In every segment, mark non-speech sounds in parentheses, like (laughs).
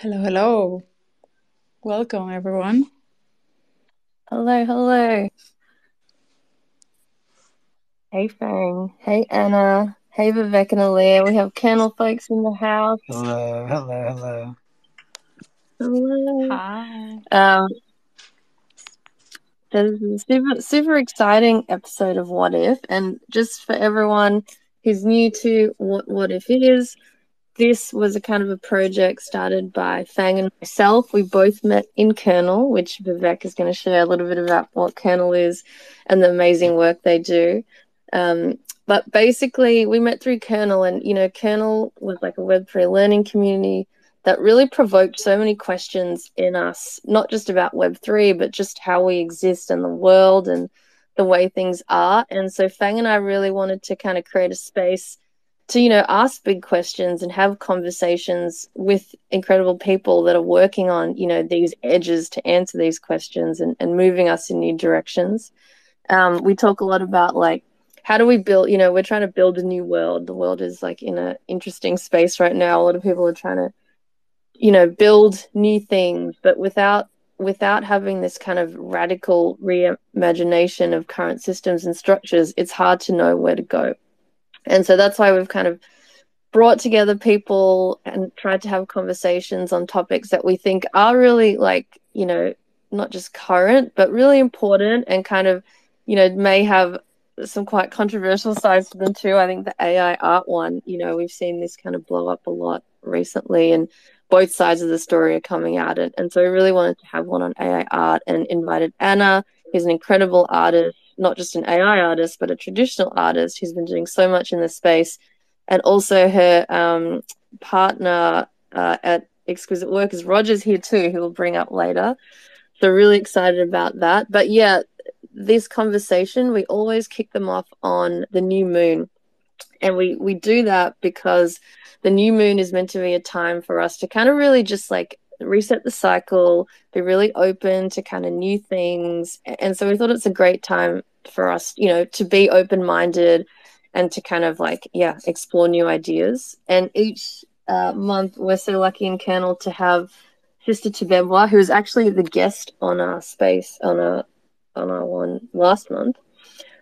Hello, hello. Welcome, everyone. Hello, hello. Hey, Fang. Hey, Anna. Hey, Vivek and Alea. We have Kernel folks in the house. Hello, hello, hello. Hello. Hi. Um, this is a super, super exciting episode of What If. And just for everyone who's new to what What If is, this was a kind of a project started by Fang and myself. We both met in Kernel, which Vivek is going to share a little bit about what Kernel is and the amazing work they do. Um, but basically, we met through Kernel, and you know, Kernel was like a Web3 learning community that really provoked so many questions in us, not just about Web3, but just how we exist in the world and the way things are. And so Fang and I really wanted to kind of create a space to you know ask big questions and have conversations with incredible people that are working on you know these edges to answer these questions and, and moving us in new directions. Um, we talk a lot about like how do we build you know we're trying to build a new world. The world is like in an interesting space right now. A lot of people are trying to you know build new things but without without having this kind of radical reimagination of current systems and structures it's hard to know where to go and so that's why we've kind of brought together people and tried to have conversations on topics that we think are really like, you know, not just current, but really important and kind of, you know, may have some quite controversial sides to them too. I think the AI art one, you know, we've seen this kind of blow up a lot recently and both sides of the story are coming it. And so we really wanted to have one on AI art and invited Anna, who's an incredible artist not just an AI artist, but a traditional artist who's been doing so much in this space, and also her um, partner uh, at Exquisite Workers Roger's here too, who we'll bring up later. So really excited about that. But yeah, this conversation we always kick them off on the new moon, and we we do that because the new moon is meant to be a time for us to kind of really just like reset the cycle, be really open to kind of new things. And so we thought it's a great time for us, you know, to be open minded and to kind of like, yeah, explore new ideas. And each uh, month, we're so lucky in Kernel to have Sister Tibebwa, who's actually the guest on our space on our on our one last month.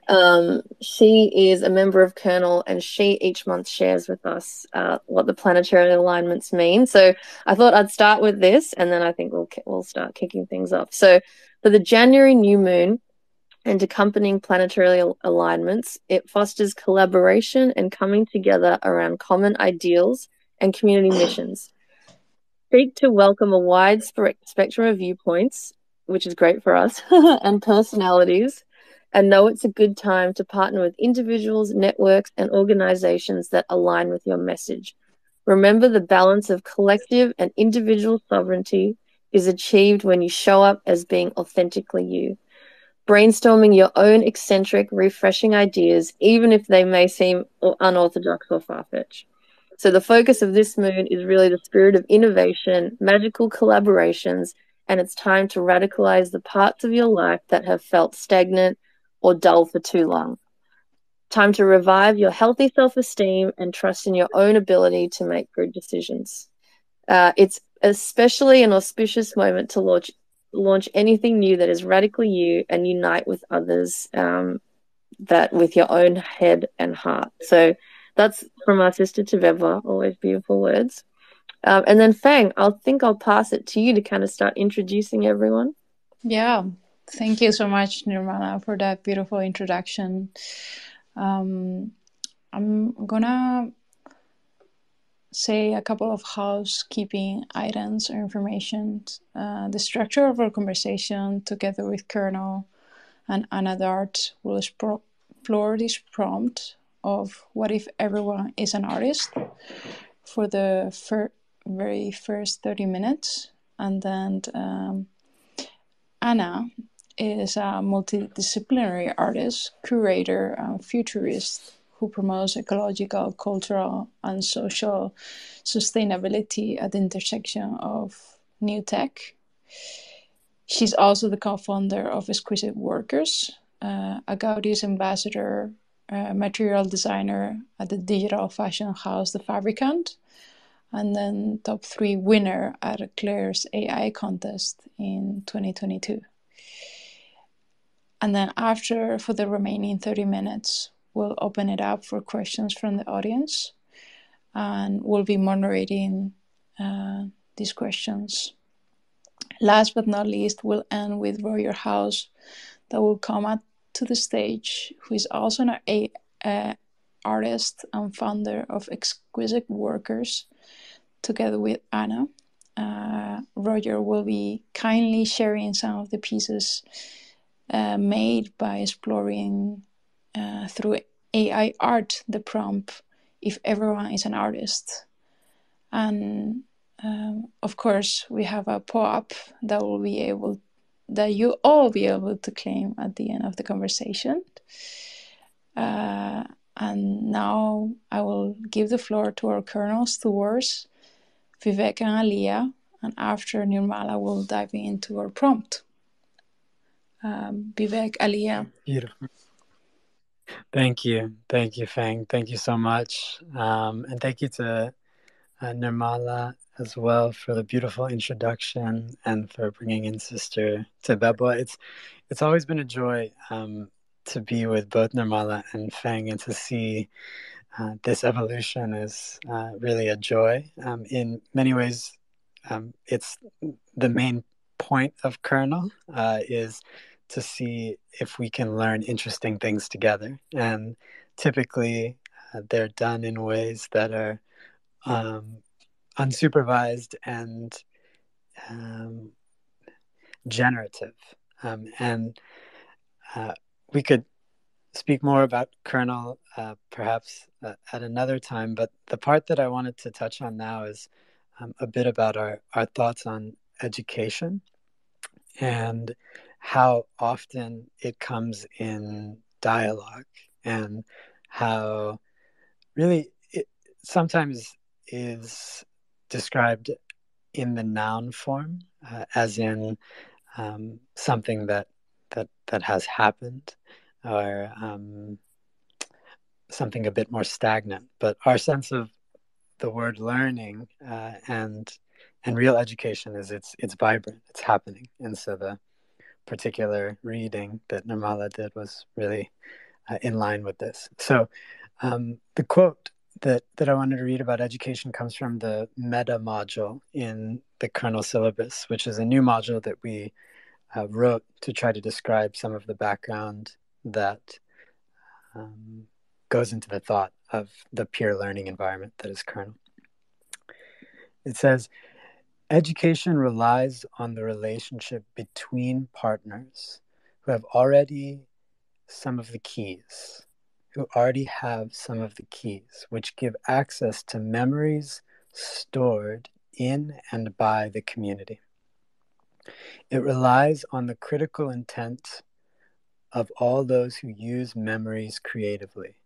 Um, she is a member of Kernel, and she each month shares with us uh, what the planetary alignments mean. So I thought I'd start with this, and then I think we'll we'll start kicking things off. So for the January new moon, and accompanying planetary alignments, it fosters collaboration and coming together around common ideals and community missions. Seek to welcome a wide spectrum of viewpoints, which is great for us, (laughs) and personalities, and know it's a good time to partner with individuals, networks, and organizations that align with your message. Remember the balance of collective and individual sovereignty is achieved when you show up as being authentically you brainstorming your own eccentric, refreshing ideas, even if they may seem unorthodox or far fetched. So, the focus of this moon is really the spirit of innovation, magical collaborations, and it's time to radicalize the parts of your life that have felt stagnant or dull for too long. Time to revive your healthy self esteem and trust in your own ability to make good decisions. Uh, it's especially an auspicious moment to launch launch anything new that is radically you and unite with others um, that with your own head and heart. So that's from our sister Tibebwa, always beautiful words. Um, and then Fang, I'll think I'll pass it to you to kind of start introducing everyone. Yeah, thank you so much, Nirmala, for that beautiful introduction. Um, I'm gonna say a couple of housekeeping items or information. Uh, the structure of our conversation, together with Kernel and Anna Dart, will explore this prompt of what if everyone is an artist for the fir- very first 30 minutes. And then um, Anna is a multidisciplinary artist, curator, and futurist who promotes ecological, cultural, and social sustainability at the intersection of new tech. She's also the co founder of Exquisite Workers, uh, a Gaudi's ambassador, uh, material designer at the digital fashion house The Fabricant, and then top three winner at Claire's AI contest in 2022. And then after, for the remaining 30 minutes, we'll open it up for questions from the audience and we'll be moderating uh, these questions. Last but not least, we'll end with Roger House that will come up to the stage, who is also an a, a artist and founder of Exquisite Workers, together with Anna. Uh, Roger will be kindly sharing some of the pieces uh, made by exploring uh, through AI art the prompt if everyone is an artist. And um, of course, we have a POAP that will be able that you all be able to claim at the end of the conversation. Uh, and now I will give the floor to our kernel stewards, Vivek and Alia, and after Nirmala will dive into our prompt. Um, Vivek, Alia. Beautiful. Thank you. Thank you, Fang. Thank you so much. Um, and thank you to uh, Nirmala as well for the beautiful introduction and for bringing in Sister Tebeba. It's it's always been a joy um, to be with both Nirmala and Fang and to see uh, this evolution is uh, really a joy. Um, in many ways, um, it's the main point of Kernel uh, is to see if we can learn interesting things together. And typically, uh, they're done in ways that are um, unsupervised and um, generative. Um, and uh, we could speak more about kernel uh, perhaps uh, at another time, but the part that I wanted to touch on now is um, a bit about our, our thoughts on education and how often it comes in dialogue and how really it sometimes is described in the noun form uh, as in um, something that that that has happened or um, something a bit more stagnant. But our sense of the word learning uh, and and real education is it's it's vibrant it's happening. And so the particular reading that Nirmala did was really uh, in line with this. So um, the quote that, that I wanted to read about education comes from the meta module in the kernel syllabus, which is a new module that we uh, wrote to try to describe some of the background that um, goes into the thought of the peer learning environment that is kernel. It says, Education relies on the relationship between partners who have already some of the keys, who already have some of the keys, which give access to memories stored in and by the community. It relies on the critical intent of all those who use memories creatively.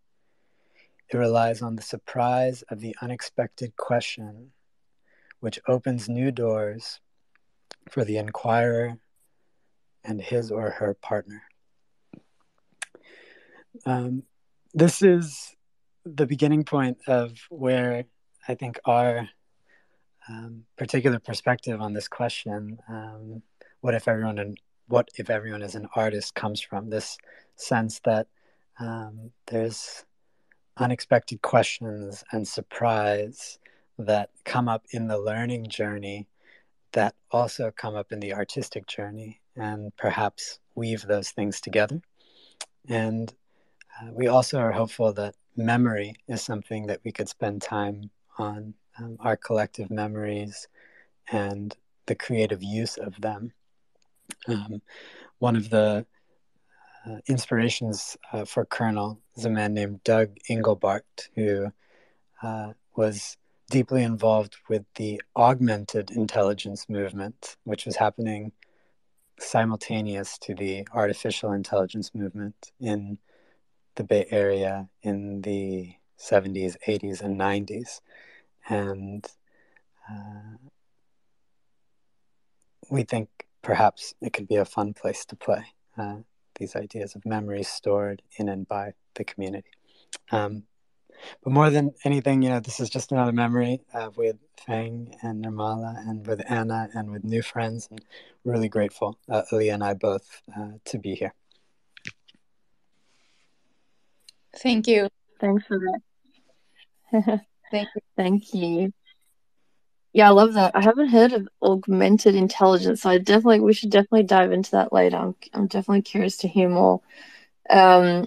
It relies on the surprise of the unexpected question which opens new doors for the inquirer and his or her partner. Um, this is the beginning point of where I think our um, particular perspective on this question, um, what if everyone and what if everyone is an artist, comes from this sense that um, there's unexpected questions and surprise that come up in the learning journey that also come up in the artistic journey and perhaps weave those things together. And uh, we also are hopeful that memory is something that we could spend time on um, our collective memories and the creative use of them. Um, one of the uh, inspirations uh, for Kernel is a man named Doug Engelbart, who uh, was deeply involved with the augmented intelligence movement, which was happening simultaneous to the artificial intelligence movement in the Bay Area in the 70s, 80s, and 90s. And uh, we think perhaps it could be a fun place to play uh, these ideas of memories stored in and by the community. Um, but more than anything, you know, this is just another memory uh, with Fang and Nirmala and with Anna and with new friends. And really grateful, uh, Leah and I both, uh, to be here. Thank you. Thanks for that. (laughs) Thank you. Thank you. Yeah, I love that. I haven't heard of augmented intelligence, so I definitely we should definitely dive into that later. I'm I'm definitely curious to hear more. Um,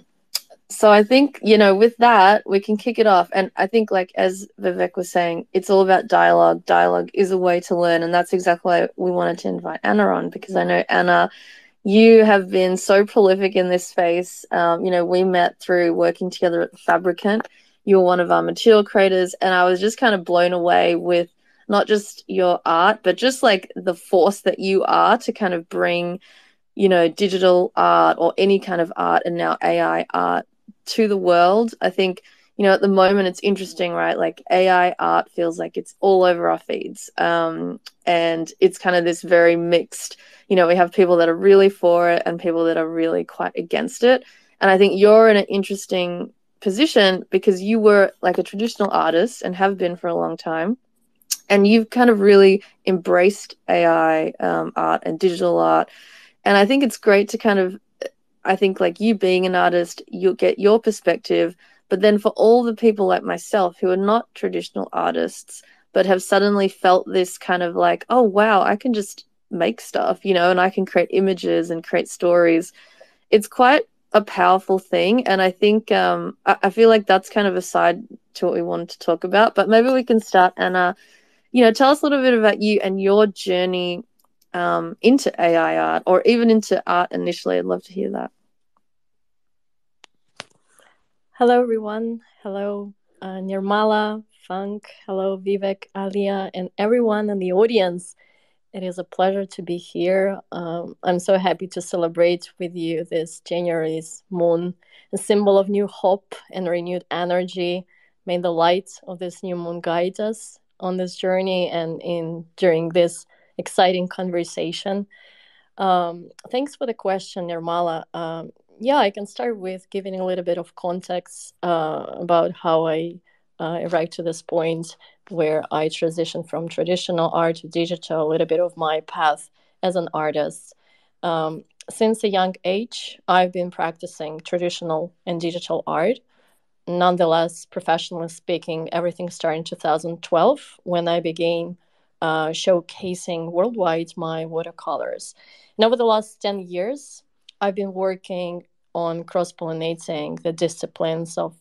so I think you know with that we can kick it off, and I think like as Vivek was saying, it's all about dialogue. Dialogue is a way to learn, and that's exactly why we wanted to invite Anna on because I know Anna, you have been so prolific in this space. Um, you know, we met through working together at Fabricant. You were one of our material creators, and I was just kind of blown away with not just your art, but just like the force that you are to kind of bring, you know, digital art or any kind of art and now AI art to the world. I think, you know, at the moment it's interesting, right? Like AI art feels like it's all over our feeds. Um, and it's kind of this very mixed, you know, we have people that are really for it and people that are really quite against it. And I think you're in an interesting position because you were like a traditional artist and have been for a long time and you've kind of really embraced AI um, art and digital art. And I think it's great to kind of, I think like you being an artist, you'll get your perspective. But then for all the people like myself who are not traditional artists, but have suddenly felt this kind of like, oh, wow, I can just make stuff, you know, and I can create images and create stories. It's quite a powerful thing. And I think, um, I, I feel like that's kind of a side to what we wanted to talk about. But maybe we can start, Anna you know, tell us a little bit about you and your journey um, into AI art or even into art initially. I'd love to hear that. Hello, everyone. Hello, uh, Nirmala, Fang. Hello, Vivek, Alia, and everyone in the audience. It is a pleasure to be here. Um, I'm so happy to celebrate with you this January's moon, a symbol of new hope and renewed energy. May the light of this new moon guide us on this journey and in during this exciting conversation. Um, thanks for the question, Nirmala. Um, yeah, I can start with giving a little bit of context uh, about how I uh, arrived to this point where I transitioned from traditional art to digital, a little bit of my path as an artist. Um, since a young age, I've been practicing traditional and digital art nonetheless, professionally speaking, everything started in 2012 when I began uh, showcasing worldwide my watercolors. And over the last 10 years, I've been working on cross pollinating the disciplines of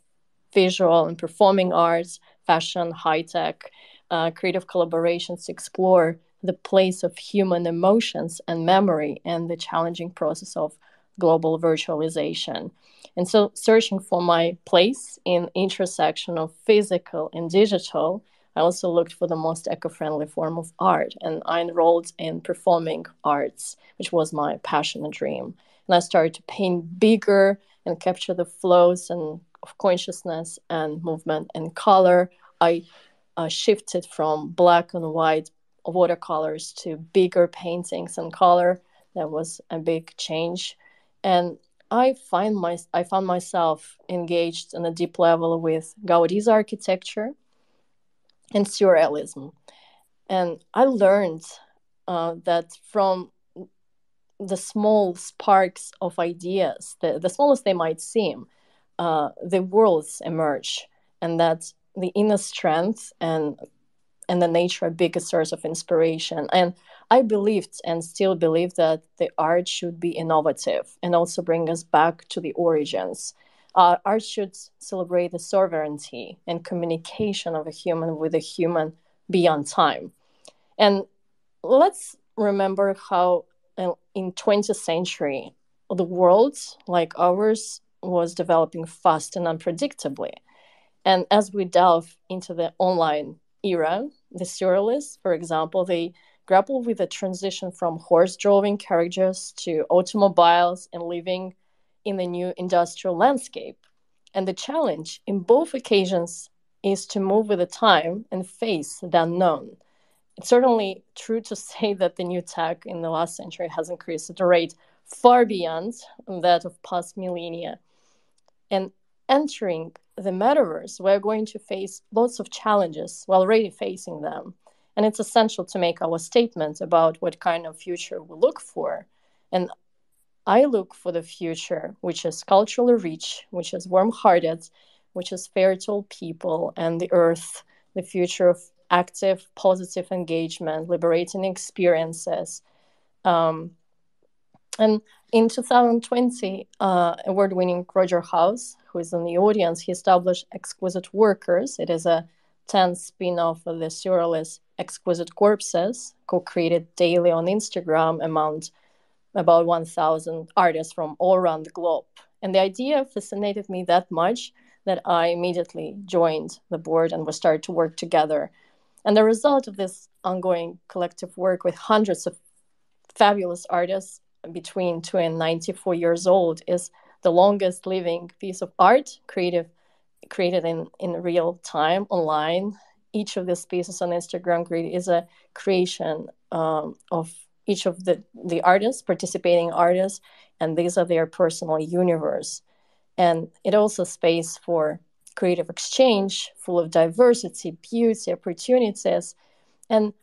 visual and performing arts, fashion, high tech, uh, creative collaborations to explore the place of human emotions and memory and the challenging process of global virtualization. And so searching for my place in intersection of physical and digital, I also looked for the most eco-friendly form of art and I enrolled in performing arts, which was my passion and dream. And I started to paint bigger and capture the flows and of consciousness and movement and color. I uh, shifted from black and white watercolors to bigger paintings and color. That was a big change. And I find my I found myself engaged on a deep level with Gaudi's architecture and surrealism, and I learned uh, that from the small sparks of ideas, the, the smallest they might seem, uh, the worlds emerge, and that the inner strength and and the nature a biggest source of inspiration. And I believed and still believe that the art should be innovative and also bring us back to the origins. Uh, art should celebrate the sovereignty and communication of a human with a human beyond time. And let's remember how in 20th century the world like ours was developing fast and unpredictably. And as we delve into the online era, the surrealists, for example, they grapple with the transition from horse-drawing carriages to automobiles and living in the new industrial landscape. And the challenge in both occasions is to move with the time and face the unknown. It's certainly true to (laughs) say that the new tech in the last century has increased at a rate far beyond that of past millennia. And entering the metaverse, we're going to face lots of challenges. We're already facing them. And it's essential to make our statement about what kind of future we look for. And I look for the future, which is culturally rich, which is warm hearted, which is fair to all people and the earth, the future of active, positive engagement, liberating experiences. Um, and in 2020, uh, award winning Roger House, who is in the audience, he established Exquisite Workers. It is a 10 spin off of the surrealist Exquisite Corpses, co created daily on Instagram among about 1,000 artists from all around the globe. And the idea fascinated me that much that I immediately joined the board and we started to work together. And the result of this ongoing collective work with hundreds of fabulous artists between 2 and 94 years old is the longest living piece of art creative created in, in real time online. Each of these pieces on Instagram grid is a creation um, of each of the, the artists, participating artists, and these are their personal universe. And it also space for creative exchange, full of diversity, beauty, opportunities. And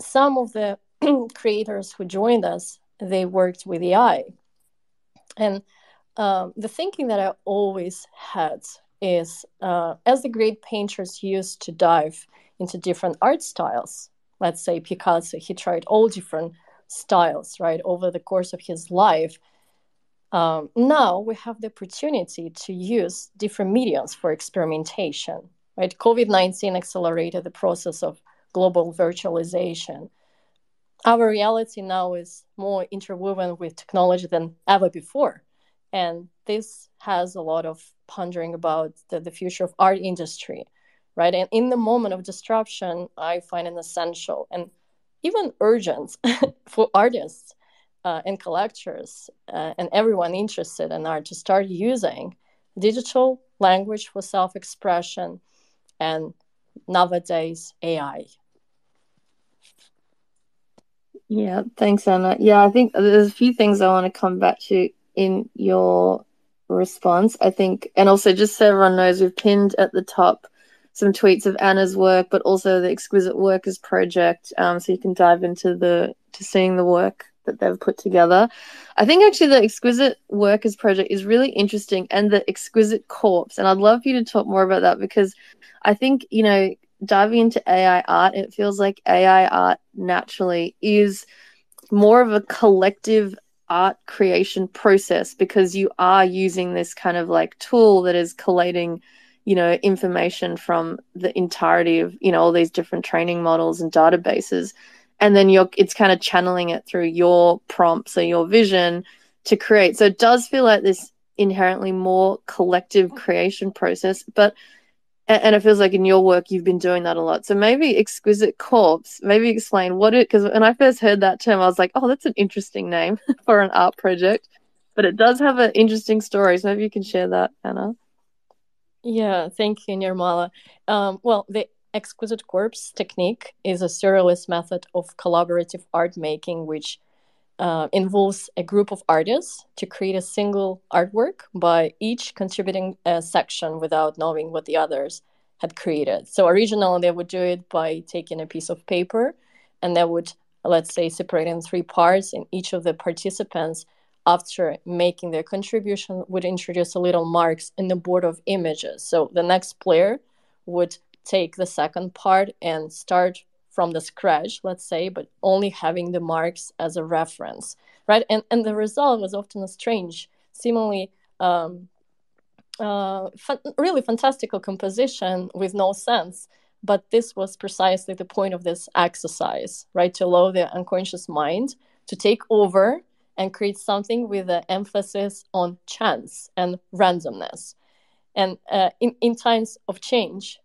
some of the (clears throat) creators who joined us, they worked with AI. And um, the thinking that I always had is uh, as the great painters used to dive into different art styles, let's say Picasso, he tried all different styles, right, over the course of his life. Um, now we have the opportunity to use different mediums for experimentation. Right, COVID nineteen accelerated the process of global virtualization. Our reality now is more interwoven with technology than ever before, and this has a lot of pondering about the, the future of art industry, right? And in the moment of disruption, I find it essential and even urgent (laughs) for artists uh, and collectors uh, and everyone interested in art to start using digital language for self expression and nowadays AI. Yeah, thanks, Anna. Yeah, I think there's a few things I want to come back to in your response. I think, and also just so everyone knows, we've pinned at the top some tweets of Anna's work, but also the Exquisite Workers project, um, so you can dive into the to seeing the work that they've put together. I think actually the Exquisite Workers project is really interesting and the Exquisite Corpse. And I'd love for you to talk more about that because I think, you know, diving into AI art, it feels like AI art naturally is more of a collective art creation process because you are using this kind of like tool that is collating you know information from the entirety of you know all these different training models and databases and then you're it's kind of channeling it through your prompts or your vision to create. So it does feel like this inherently more collective creation process but and it feels like in your work you've been doing that a lot. So maybe exquisite corpse maybe explain what it because when i first heard that term i was like oh that's an interesting name (laughs) for an art project but it does have an interesting story. So maybe you can share that anna. Yeah thank you nirmala. Um, well the exquisite corpse technique is a surrealist method of collaborative art making which uh, involves a group of artists to create a single artwork by each contributing a section without knowing what the others had created. So originally they would do it by taking a piece of paper and they would, let's say, separate in three parts, and each of the participants, after making their contribution, would introduce a little marks in the board of images. So the next player would take the second part and start from the scratch, let's say, but only having the marks as a reference, right? And and the result was often a strange, seemingly um, uh, really fantastical composition with no sense. But this was precisely the point of this exercise, right? To allow the unconscious mind to take over and create something with an emphasis on chance and randomness. And uh, in, in times of change,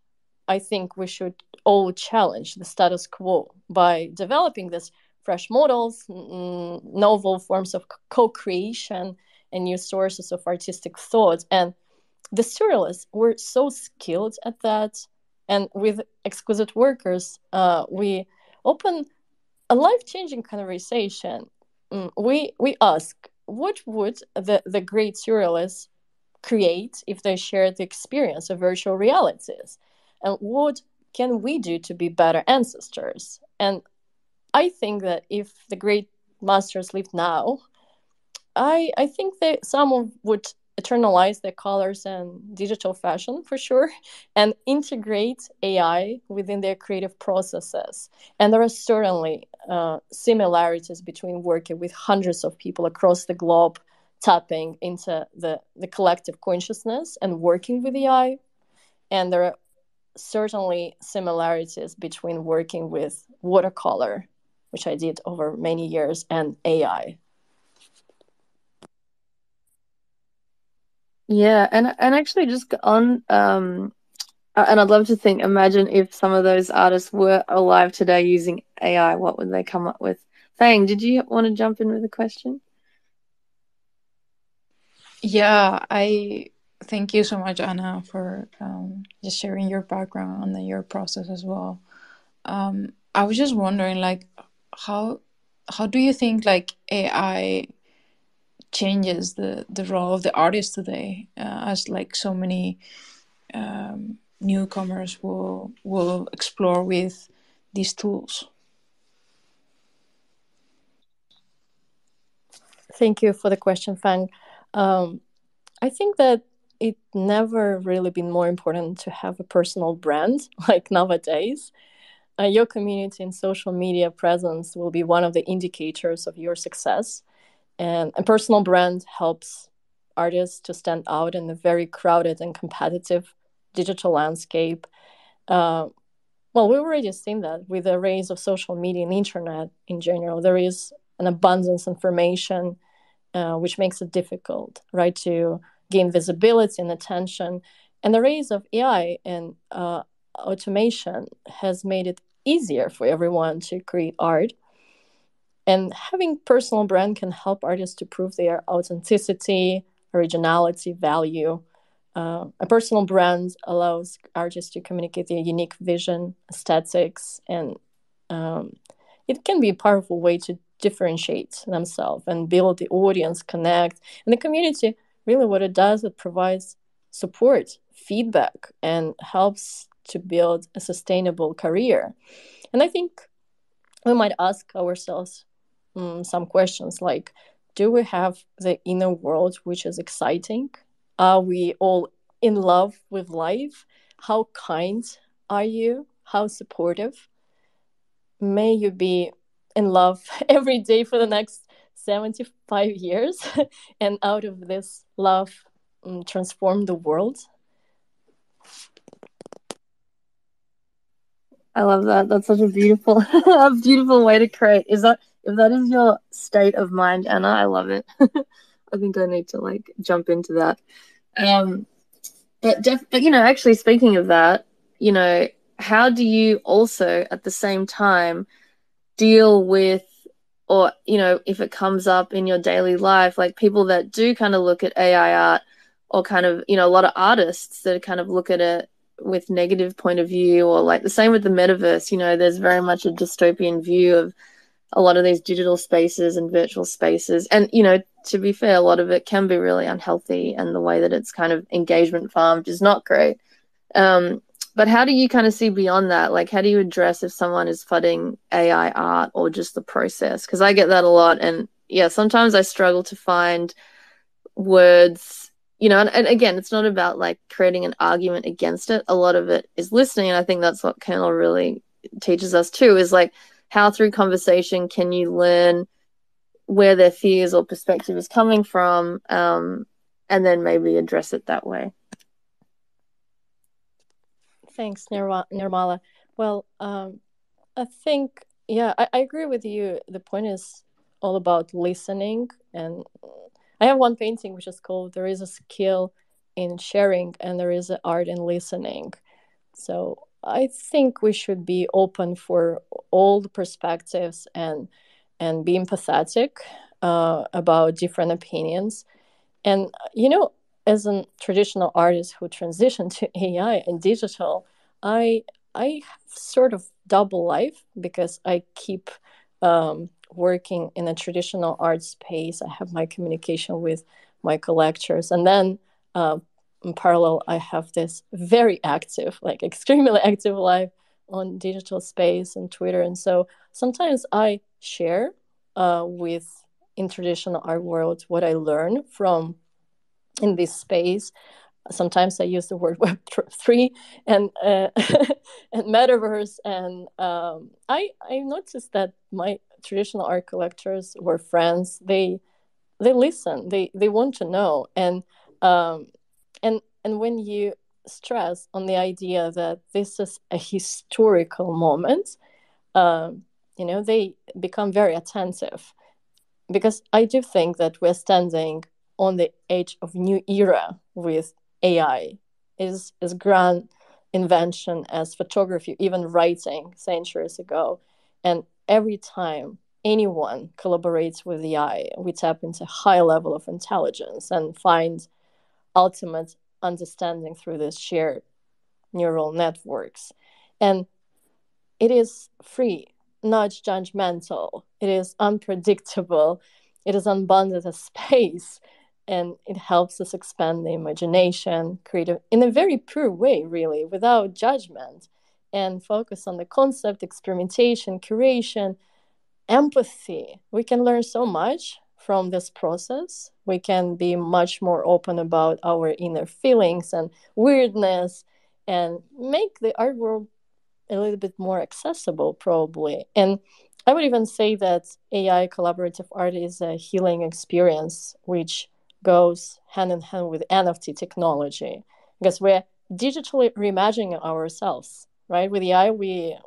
I think we should all challenge the status quo by developing these fresh models, n- novel forms of co creation, and new sources of artistic thought. And the surrealists were so skilled at that. And with exquisite workers, uh, we open a life changing conversation. Mm, we, we ask, what would the, the great surrealists create if they shared the experience of virtual realities? And what can we do to be better ancestors? And I think that if the great masters lived now, I I think that some would eternalize their colors and digital fashion for sure (laughs) and integrate ai within their creative processes and there are certainly uh, similarities between working with hundreds of people across the globe tapping into the, the collective consciousness and working with ai and there are certainly similarities between working with watercolor which i did over many years and ai Yeah, and and actually just on um and I'd love to think imagine if some of those artists were alive today using AI, what would they come up with? Fang, did you want to jump in with a question? Yeah, I thank you so much, Anna, for um, just sharing your background and your process as well. Um, I was just wondering, like, how how do you think like AI changes the the role of the artist today uh, as like so many um, newcomers will will explore with these tools thank you for the question fang um, i think that it never really been more important to have a personal brand (laughs) like nowadays uh, your community and social media presence will be one of the indicators of your success and a personal brand helps artists to stand out in a very crowded and competitive digital landscape. Uh, well, we've already seen that with the rise of social media and internet in general. There is an abundance of information, uh, which makes it difficult, right, to gain visibility and attention. And the rise of AI and uh, automation has made it easier for everyone to create art and having personal brand can help artists to prove their authenticity, originality, value. Uh, a personal brand allows artists to communicate their unique vision, aesthetics, and um, it can be a powerful way to differentiate themselves and build the audience, connect. And the community, really, what it does, it provides support, feedback, and helps to build a sustainable career. And I think we might ask ourselves um, some questions like do we have the inner world which is exciting? Are we all in love with life? How kind are you? How supportive? May you be in love (laughs) every day for the next 75 years (laughs) and out of this love um, transform the world I love that. That's such a beautiful, (laughs) a beautiful way to create. Is that if that is your state of mind, Anna? I love it. (laughs) I think I need to like jump into that. Um, but def- but you know, actually speaking of that, you know, how do you also at the same time deal with or you know if it comes up in your daily life like people that do kind of look at ai art or kind of you know a lot of artists that kind of look at it with negative point of view or like the same with the metaverse you know there's very much a dystopian view of a lot of these digital spaces and virtual spaces. And you know to be fair a lot of it can be really unhealthy and the way that it's kind of engagement farmed is not great. Um, but how do you kind of see beyond that like how do you address if someone is flooding ai art or just the process because i get that a lot and yeah sometimes i struggle to find words you know, and, and again, it's not about like creating an argument against it. A lot of it is listening. And I think that's what Kernel really teaches us too is like how through conversation can you learn where their fears or perspective is coming from um, and then maybe address it that way. Thanks, Nirmala. Well, um, I think, yeah, I, I agree with you. The point is all about listening and I have one painting which is called There is a skill in sharing and there is an art in listening. So I think we should be open for all the perspectives and and be empathetic uh, about different opinions. And you know, as a traditional artist who transitioned to (laughs) AI and digital, I I have sort of double life because I keep um, working in a traditional art space. I have my communication with my collectors, and then uh, in parallel, I have this very active, like (laughs) extremely active life on digital space and Twitter. And so sometimes I share uh, with in traditional art world what I learn from in this space. Sometimes I use the word (laughs) Web three and uh, (laughs) and metaverse, and um, I I noticed that my traditional art collectors were friends. They they listen. They they want to know, and um, and and when you stress on the idea that this is a historical moment, um, you know, they become very attentive because I do think that we're standing on the edge of new era with AI. Is is grand invention as photography, even writing centuries ago, and every time anyone collaborates with AI, we tap into high level of intelligence and find ultimate understanding through this shared neural networks. And it is free, not judgmental. It is unpredictable. It is unbounded as space. And it helps us expand the imagination, creative in a very pure way, really, without judgment, and focus on the concept, experimentation, curation, empathy. We can learn so much from this process. We can be much more open about our inner feelings and weirdness and make the art world a little bit more accessible, probably. And I would even say that AI collaborative art is a healing experience, which goes hand in hand with NFT technology because we're digitally reimagining ourselves, right? With AI, we,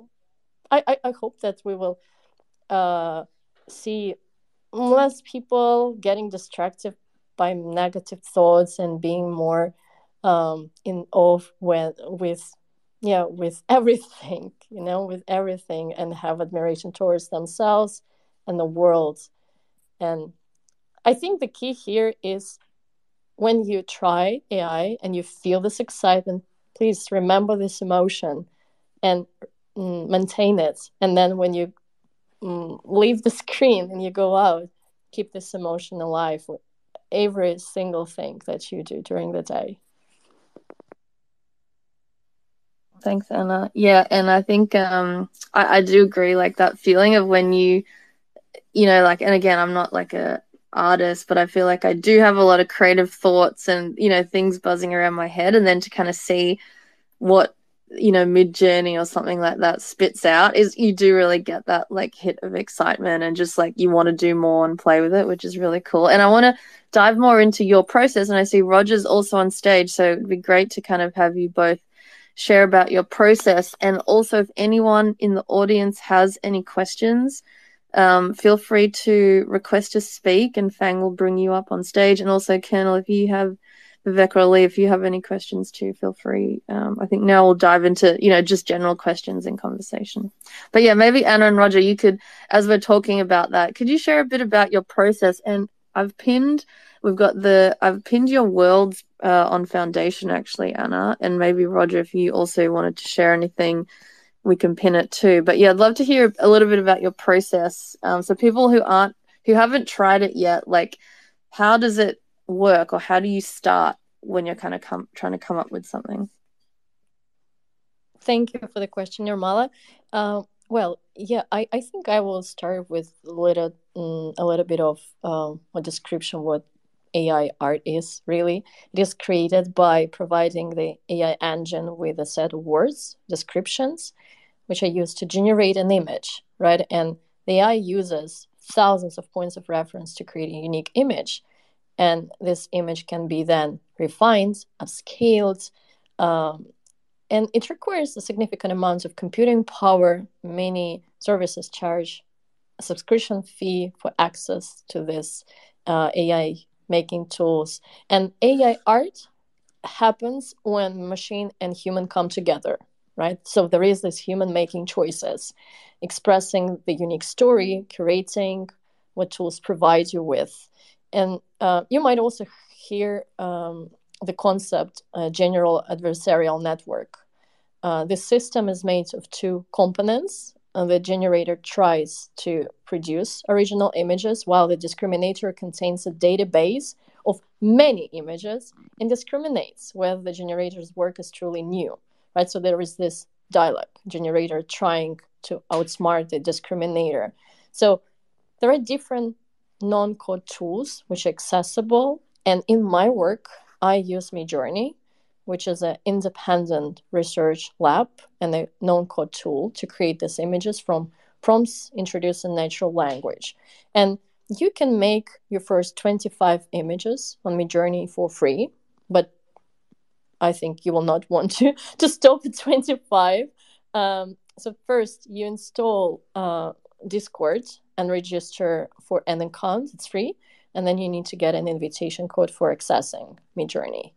I, I, I hope that we will uh, see less people getting distracted by negative thoughts and being more um, in awe with with yeah with (laughs) everything you know with everything and have admiration towards themselves and the world and i think the key here is when you try ai and you feel this excitement please remember this emotion and mm, maintain it and then when you mm, leave the (laughs) screen and you go out, keep this emotion alive with every single thing that you do during the day. Thanks, Anna. Yeah, and I think um, I, I do agree. Like that feeling of when you, you know, like, and again, I'm not like a artist, but I feel like I do have a lot of creative thoughts and you know things buzzing around my head, and then to kind of see what you know Midjourney or something like that spits out is you do really get that like hit of excitement and just like you want to do more and play with it which is really cool. And i want to dive more into your process and i see roger's also on stage so it'd be great to kind of have you both share about your process. And also if anyone in the audience has any questions um, feel free to request to speak and fang will bring you up on stage and also Kernel if you have Vivek or Lee, if you have any questions too, feel free. Um, I think now we'll dive into, you know, just general questions and conversation. But yeah, maybe Anna and Roger, you could, as we're talking about that, could you share a bit about your process? And I've pinned, we've got the, I've pinned your worlds uh, on Foundation actually, Anna, and maybe Roger, if you also wanted to share anything, we can pin it too. But yeah, I'd love to hear a little bit about your process. Um, so people who aren't, who haven't tried it yet, like, how does it work or how do you start when you're kind of come, trying to come up with something? Thank you for the question, Nirmala. Uh, well, yeah, I, I think I will start with a little, um, a little bit of um, a description what AI art is really. It is created by providing the AI engine with a set of words, descriptions, which are used to generate an image, right? And the AI uses thousands of points of reference to create a unique image and this image can be then refined, upscaled, um, and it requires a significant amount of computing power. Many services charge a subscription fee for access to this uh, AI making tools. And AI art happens when machine and human come together, right? So there is this human making choices, expressing the unique story, curating what tools provide you with. And uh, you might also hear um, the concept uh, general adversarial network. Uh, this system is made of two components And the generator tries to produce original images while the discriminator contains a database of many images and discriminates whether the generator's work is truly new right? So there is this dialogue generator trying to outsmart the discriminator. So there are different non-code tools which are accessible. And in my work i use midjourney which is an independent research lab and a non-code tool to create these images from prompts introduced in natural language. And you can make your first 25 images on midjourney for free i think you will not want to (laughs) to stop at 25 um, so first you install uh, discord and register for an account. It's free. And then you need to get an invitation code for accessing Midjourney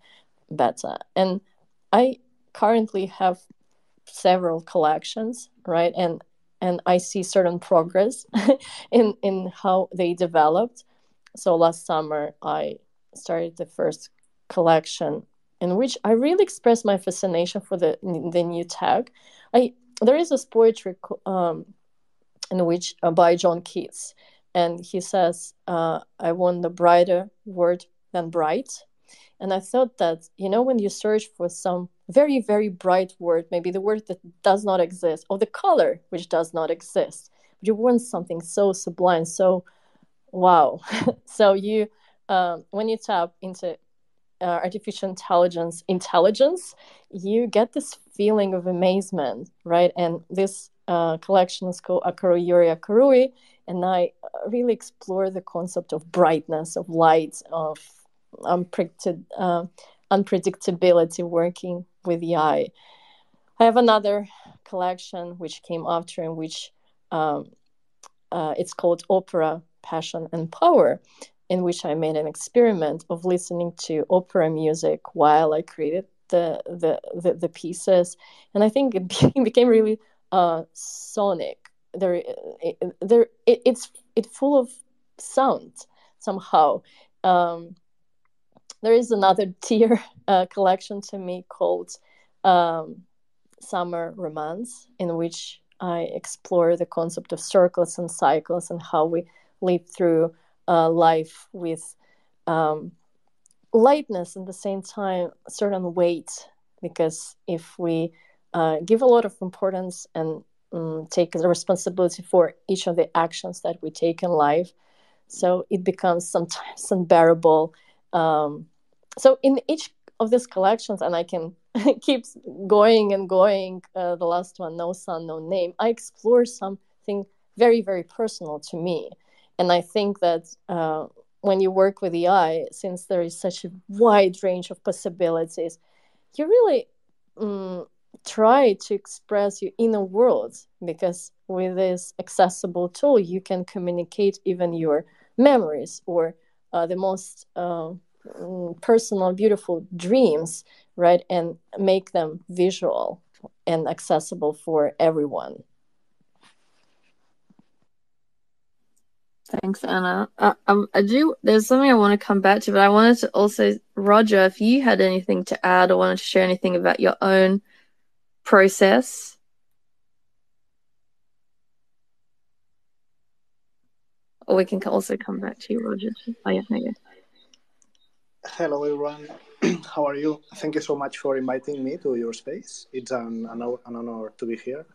beta. And I currently have several collections, right? And and I see certain progress (laughs) in in how they developed. So last summer I started the first collection in which I really express my fascination for the the new tag. I there is this poetry um, in which uh, by John Keats, and he says, uh, "I want the brighter word than bright." And I thought that you know when you search for some very very bright word, maybe the word that does not exist, or the color which does not exist, but you want something so sublime, so wow. (laughs) so you um, when you tap into uh, artificial intelligence intelligence, you get this feeling of amazement, right? And this uh, collection is called Akaru Yuri Akarui, and I uh, really explore the concept of brightness, of light, of uh, unpredictability working with the eye. I have another collection which came after, in which um, uh, it's called Opera, Passion, and Power, in which I made an experiment of listening to opera music while I created the the the, the pieces, and I think it, (laughs) became really uh, sonic. There, it, there, it, it's it's full of sound somehow. Um, there is another (laughs) tier uh, collection to me called um, Summer Romance, in which I explore the concept of circles and cycles and how we live through uh, life with um, lightness and the same time certain weight. Because if we uh, give a lot of importance and um, take the responsibility for each of the actions that we take in life. So it becomes sometimes (laughs) unbearable. Um, so in each of these collections, and I can (laughs) keep going and going. Uh, the last one, No Sun, No Name. I explore something very, very personal to me, and I think that uh, when you work with AI, since there is such a wide range of possibilities, you really um, try to express your inner world because with this accessible tool you can communicate even your memories or uh, the most uh, personal beautiful dreams right and make them visual and accessible for everyone Thanks, Anna. Uh, um, I do. There's something I want to come back to, but I wanted to also, Roger, if you had anything to add or wanted to share anything about your own process or we can also come back to you, Roger. Oh, yeah, no, Hello, everyone. (clears throat) How are you? Thank you so much for inviting me to your space. It's an, an, an honor to be here.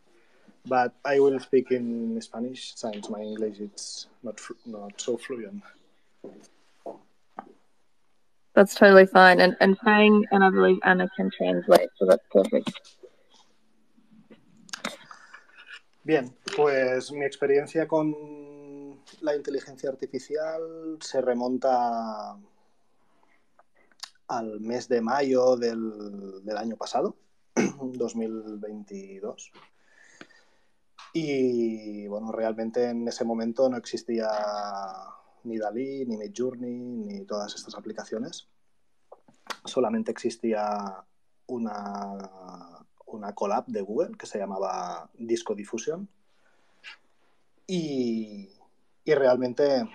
But I will speak in Spanish since my English is not not so fluent. That's totally fine. And and Fang and I believe Anna can translate, so that's perfect. Bien, pues mi experiencia con la inteligencia artificial se remonta al mes de mayo del, año pasado, (clears throat) 2022. Y bueno, realmente en ese momento no existía ni Dalí, ni Midjourney, ni todas estas aplicaciones. Solamente existía una una collab de Google que se llamaba Disco Diffusion. Y, realmente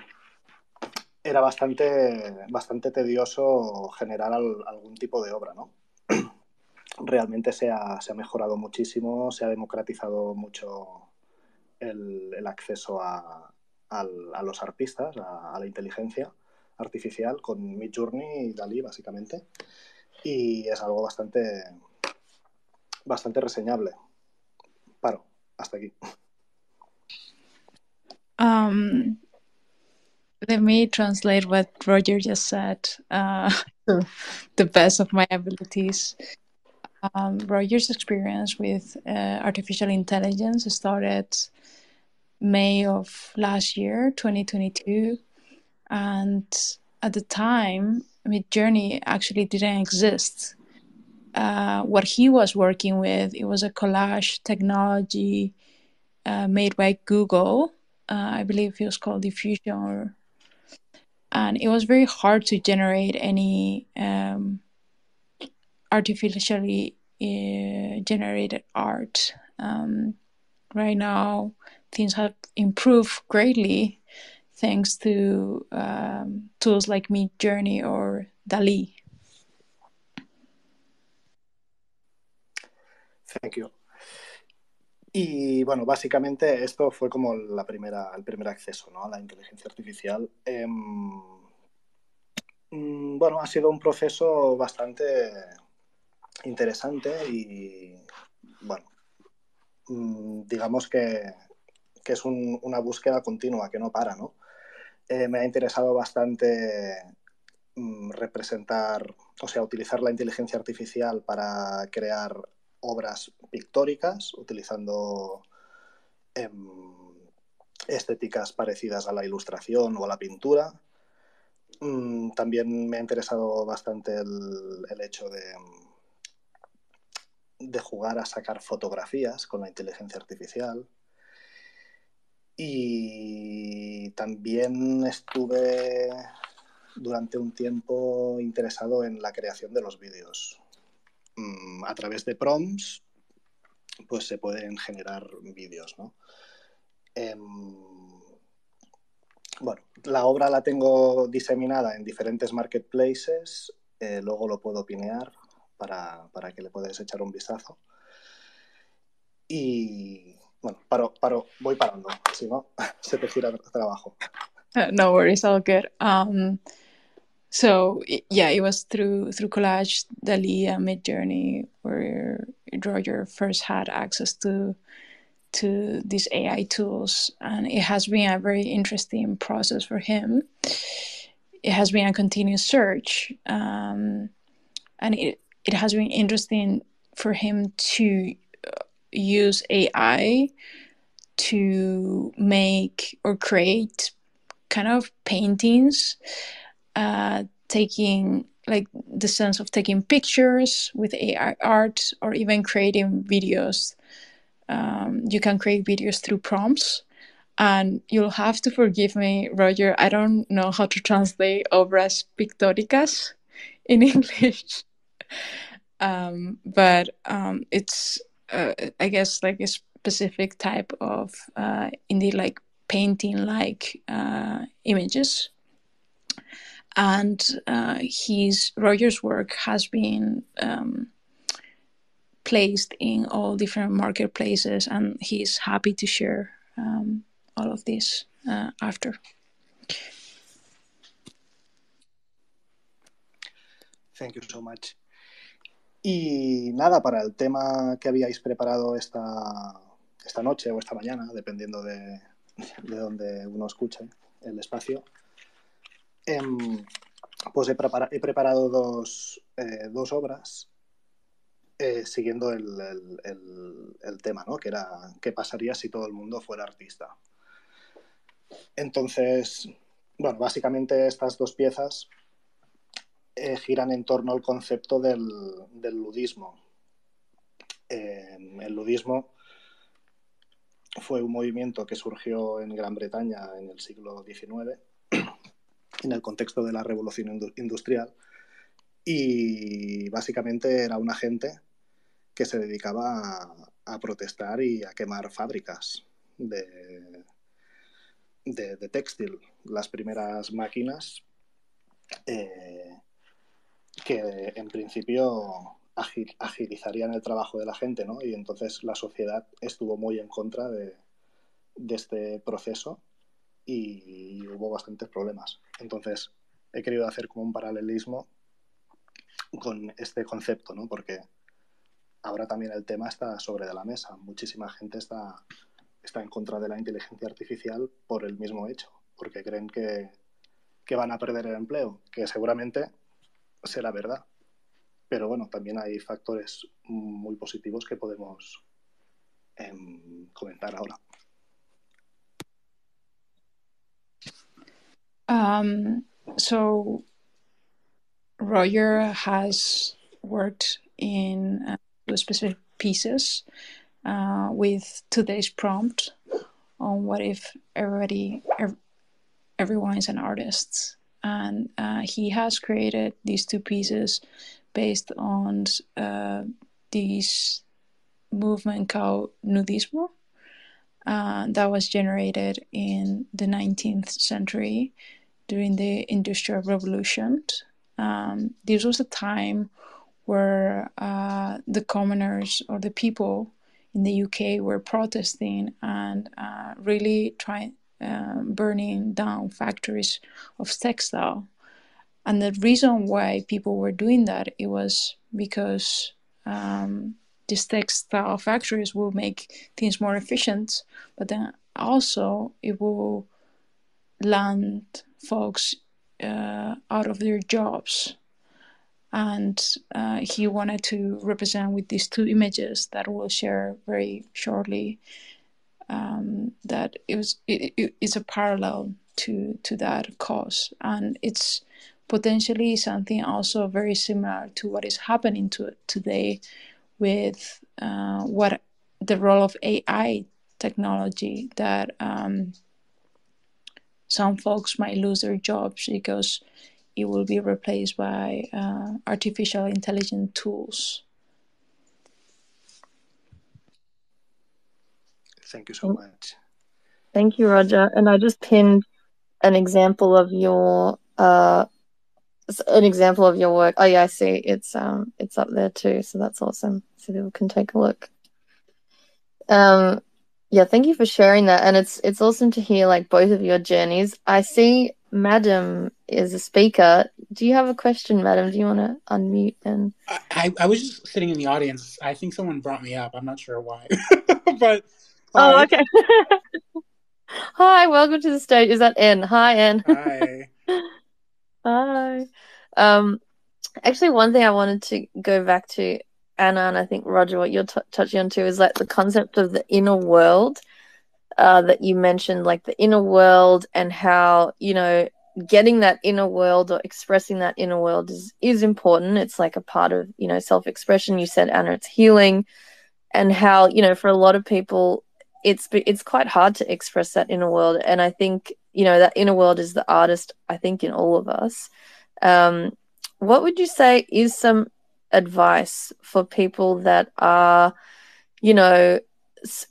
era bastante, bastante tedioso generar algún tipo de obra, ¿no? (clears throat) Realmente se ha, mejorado muchísimo, se ha democratizado mucho el, acceso a, a, los artistas, a, la inteligencia artificial con Midjourney y Dalí, básicamente. Y es algo bastante, bastante reseñable. Paro, hasta aquí. Um, let me translate what Roger just said uh, to (laughs) the best of my abilities. Um, Roger's experience with uh, artificial intelligence started May of last year, 2022. And at the time, Midjourney actually didn't exist. Uh, what he was working with, it was a collage technology uh, made by Google. Uh, I believe it was called Diffusion, or, and it was very hard to generate any um, artificially uh, generated art. Um, right now, things have improved greatly thanks to um, tools like Midjourney or Dali. Thank you. Y bueno, básicamente esto fue como la primera, el primer acceso ¿no? a la inteligencia artificial. Eh, bueno, ha sido un proceso bastante interesante y bueno, mm, digamos que que es una búsqueda continua, que no para, ¿no? Eh, me ha interesado bastante mm, representar, o sea, utilizar la inteligencia artificial para crear obras pictóricas, utilizando em, estéticas parecidas a la ilustración o a la pintura. Mm, también me ha interesado bastante el, el hecho de, de jugar a sacar fotografías con la inteligencia artificial. Y también estuve durante un tiempo interesado en la creación de los vídeos. Mm, a través de prompts, pues se pueden generar vídeos, ¿no? Em, bueno, la obra la tengo diseminada en diferentes marketplaces, eh, luego lo puedo pinear para, para que le puedas echar un vistazo. Y, bueno, paro, paro, voy parando, si no, (laughs) se te gira el trabajo. Uh, no worries, all good. Um, so yeah, it was through through Collage, DALL-E, and Midjourney where Roger first had access to to these AI tools, and it has been a very interesting process for him. It has been a continuous search, um, and it it has been interesting for him to use AI to make or create kind of paintings, uh, taking like the sense of taking pictures with AI art or even creating videos. Um, you can create videos through prompts. And you'll have to forgive me, Roger. I don't know how to translate obras pictóricas in (laughs) English. Um, but um, it's uh, I guess like a specific type of uh, indeed like painting like uh, images. And uh, his Rogers work has been um, placed in all different marketplaces, and he's happy to share um, all of this uh, after. Thank you so much. Y nada, para el tema que habíais preparado esta, esta noche o esta mañana, dependiendo de, de donde uno escuche el espacio, em, pues he, he, preparado dos, eh, dos obras eh, siguiendo el, el, el, tema, ¿no? que era qué pasaría si todo el mundo fuera artista. Entonces, bueno, básicamente estas dos piezas eh, giran en torno al concepto del, del ludismo. Eh, el ludismo fue un movimiento que surgió en Gran Bretaña en el siglo XIX, (clears throat) en el contexto de la revolución industrial, y básicamente era una gente que se dedicaba a, protestar y a quemar fábricas de, de, de textil. Las primeras máquinas eh, que en principio agilizarían el trabajo de la gente, ¿no? Y entonces la sociedad estuvo muy en contra de, de este proceso y hubo bastantes problemas. Entonces, he querido hacer como un paralelismo con este concepto, ¿no? Porque ahora también el tema está sobre de la mesa. Muchísima gente está, está en contra de la inteligencia artificial por el mismo hecho, porque creen que, que van a perder el empleo, que seguramente será verdad. Pero bueno, también hay factores muy positivos que podemos em, comentar ahora. Um, so Roger has worked in uh, specific pieces uh, with today's prompt on what if everybody, ev- everyone is an artist, and uh, he has created these two pieces based on uh, this movement called ludismo uh, that was generated in the 19th century during the Industrial Revolution. Um, this was a time where uh, the commoners or the people in the UK were protesting and uh, really trying um, burning down factories of textile. And the reason why people were doing that it was because um, these textile factories will make things more efficient, but then also it will land folks uh, out of their jobs. And uh, he wanted to represent with these two images that we'll share very shortly. Um, that it was it, it, it's a parallel to to that cause, and it's potentially something also very similar to what is happening to today with uh, what the role of AI technology that um, some folks might lose their jobs because it will be replaced by uh, artificial intelligent tools. Thank you so much. Thank you, Roger. And I just pinned an example of your uh, an example of your work. Oh yeah, I see. It's um it's up there too, so that's awesome. So people can take a look. Um yeah, thank you for sharing that. And it's it's awesome to hear like both of your journeys. I see Madam is a speaker. Do you have a question, Madam? Do you want to unmute and I, I was just sitting in the audience. I think someone brought me up. I'm not sure why. (laughs) but Oh, okay. (laughs) Hi, welcome to the stage. Is that N? Hi, N. Hi. (laughs) Hi. Um, actually, one thing I wanted to go back to, Anna, and I think Roger, what you're t- touching on too, is like the concept of the inner world uh, that you mentioned, like the inner world, and how you know getting that inner world or expressing that inner world is is important. It's like a part of you know self expression. You said Anna, it's healing, and how you know for a lot of people, it's it's quite hard to express that inner world, and I think you know that inner world is the artist. I think in all of us. Um, what would you say is some advice for people that are, you know,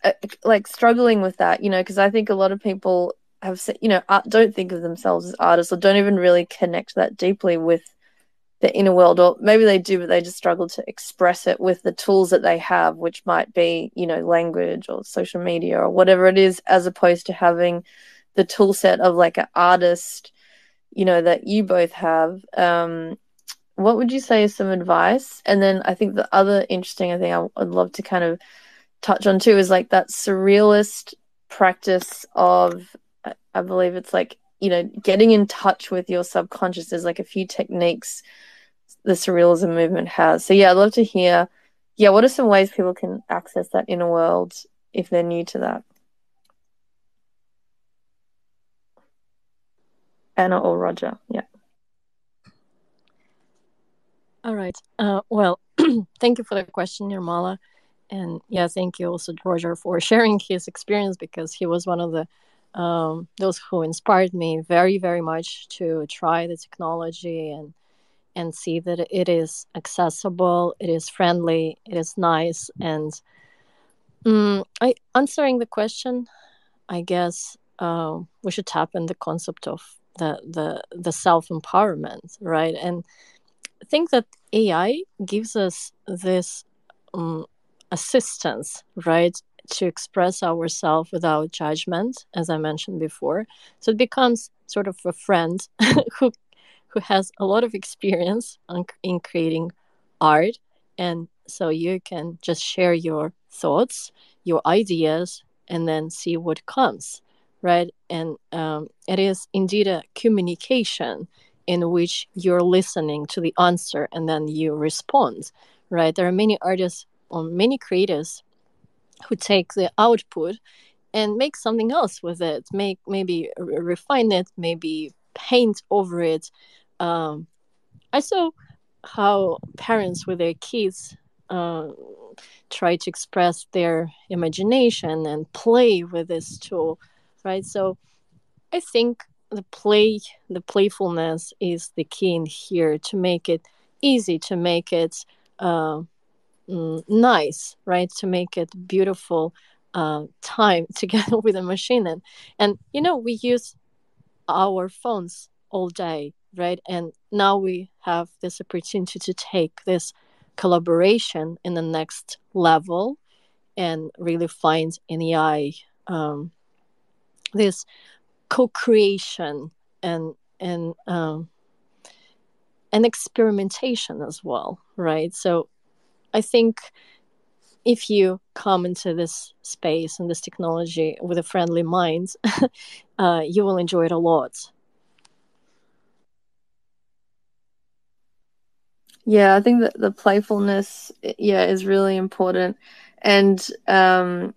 uh, like struggling with that? You know, because I think a lot of people have, said, you know, don't think of themselves as artists or don't even really connect that deeply with the inner world, or maybe they do, but they just struggle to express it with the tools that they have, which might be, you know, language or social media or whatever it is, as opposed to having the tool set of like an artist you know that you both have. Um what would you say is some advice? And then i think the other interesting i think I, would love to kind of touch on too is like that surrealist practice of I- i believe it's like you know getting in touch with your subconscious. There's like a few techniques the surrealism movement has so yeah i'd love to hear yeah what are some ways people can access that inner world if they're new to that anna or roger yeah All right. Uh, well, (clears throat) thank you for the question, Nirmala. And yeah, thank you also, Roger, for (laughs) sharing his experience because he was one of the um, those who inspired me very, very much to try the technology and and see that it is accessible, it is friendly, it is nice. And um, I answering the question, I guess uh, we should tap in the concept of the the the self empowerment, right? And I think that AI gives us this um, assistance, right, to express ourselves without judgment, as I mentioned before. So it becomes sort of a friend (laughs) who who has a lot of experience on, in creating art, and so you can just share your thoughts, your ideas, and then see what comes, right? And um, it is indeed a communication in which you're listening to the answer and then you respond, right? There are many artists or many creators who take the output and make something else with it make maybe refine it maybe paint over it um, i saw how parents with their kids uh, try to express their imagination and play with this tool right so i think the play the playfulness is the key in here to make it easy to make it uh, nice, right? To make it beautiful uh, time (laughs) together with a machine. And, and, you know, we use our phones all day, right? And now we have this opportunity to take this collaboration in the next level and really find in AI um, this co-creation and and um, and experimentation as well, right? So I think if you come into this space and this technology with a friendly mind, (laughs) uh, you will enjoy it a lot. Yeah, I think that the playfulness, yeah, is really important. And um,